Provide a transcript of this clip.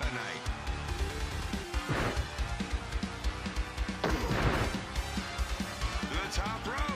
tonight. The top row.